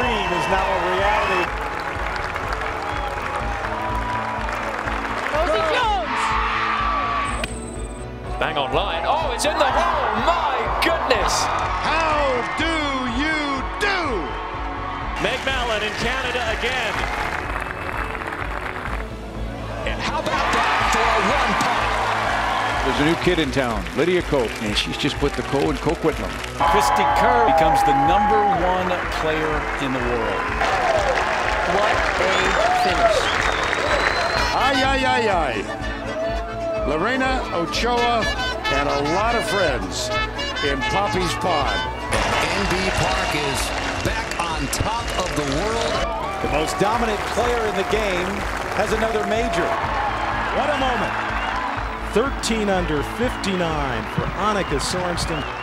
is now a reality. Rosie Jones! Bang on line. Oh, it's in the hole. My goodness. How do you do? Meg Mallon in Canada again. There's a new kid in town, Lydia Ko, and she's just put the Ko in Coquitlam. Cristie Kerr becomes the number one player in the world. What a finish. Ay, ay, ay, ay. Lorena Ochoa and a lot of friends in Poppy's Pond. Inbee Park is back on top of the world. The most dominant player in the game has another major. What a moment. 13 under 59 for Annika Sorenstam.